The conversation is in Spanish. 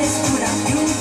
Escura, mi...